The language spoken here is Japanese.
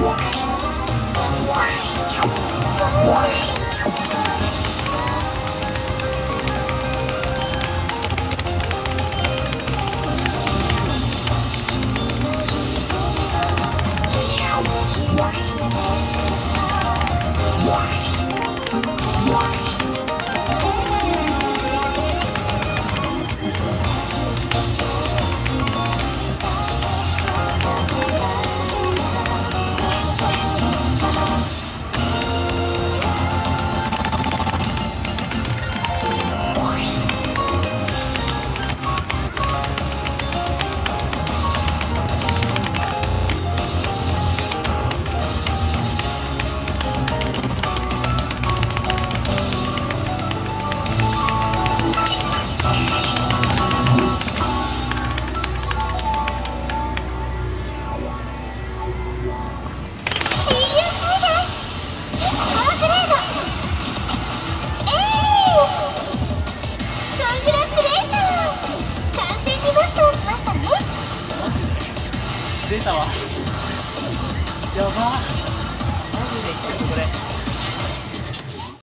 What? 出たわ。やば。マジで来てるこれ。